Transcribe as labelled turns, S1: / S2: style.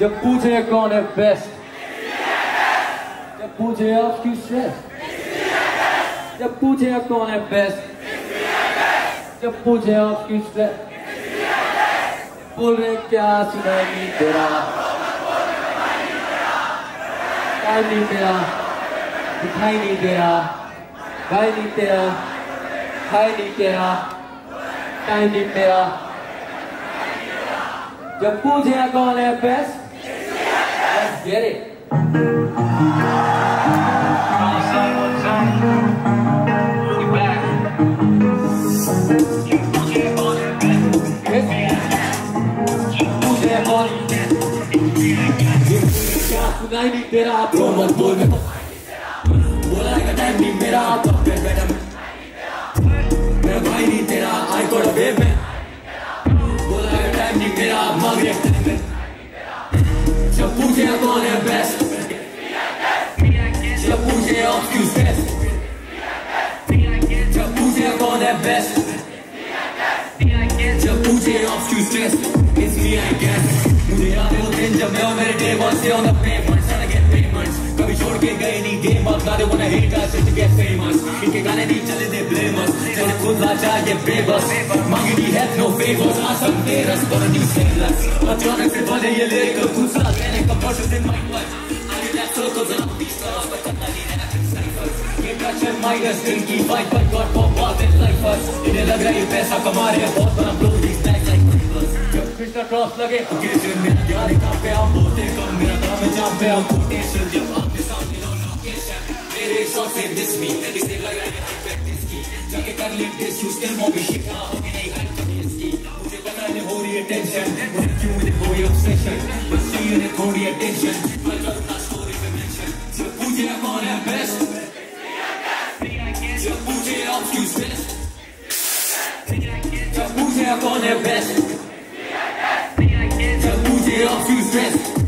S1: जब पूछे कौन है बेस्ट जब पूछे आपकी श्रेष्ठ जब पूछे कौन है बेस्ट जब पूछे आपकी श्रेष्ठ बोल रहे क्या सुनाई तेरा काय नहीं तेरा दिखाई नहीं तेरा गाय नहीं तेरा खाई नहीं तेरा टाइम नहीं तेरा जब पूछे कौन है बेस्ट Let's get it. पूछे कौन क्या सुनाई नहीं तेरा आप रो मत बोल मैं बोला का टाइम नहीं मेरा आप पे बैठा मेरा पूछे कौन है बेस्ट जब पूछे ऑक्यूज बेस्ट जब पूछे कौन है बेस्ट जब पूछे ऑक्यूज best It's me I guess मुझे याद है वो दिन जब मैं और मेरे day one से the pavement trying to get payments कभी छोड़ के गए नहीं game up now they wanna hate us just to get famous इनके गाने नहीं चले blame us तेरे खुद लाचा ये बेबस मांगी नहीं help no favors आसम तेरस पर नहीं सेलस अचानक से बोले ये lyrical दूसरा verses in my words I get that circles around these stars but नहीं है nothing ciphers ये and minus दिल की but God for more than life us इन्हें लग रहा है ये पैसा कमा रहे हैं बहुत बड़ा blow these bags like rivers जब कृष्णा क्रॉस लगे occasion मेरा ध्यान है कहाँ पे हम बोलते कम मेरा काम है जहाँ पे हम quotation जब आपके सामने लो लोकेशन मेरे शॉट से मिस मी इसे लग रहा है प्रैक्टिस की जाके कर ली दिस यू स्टिल मोबी शिट ना होगी नहीं हाइट इसकी मुझे पता नहीं हो रही है टेंशन मुझे क्यों हो रही obsession for the attention. Like a story dimension. जब मुझे कौन है best? जब मुझे obscure best. जब मुझे कौन है best? best.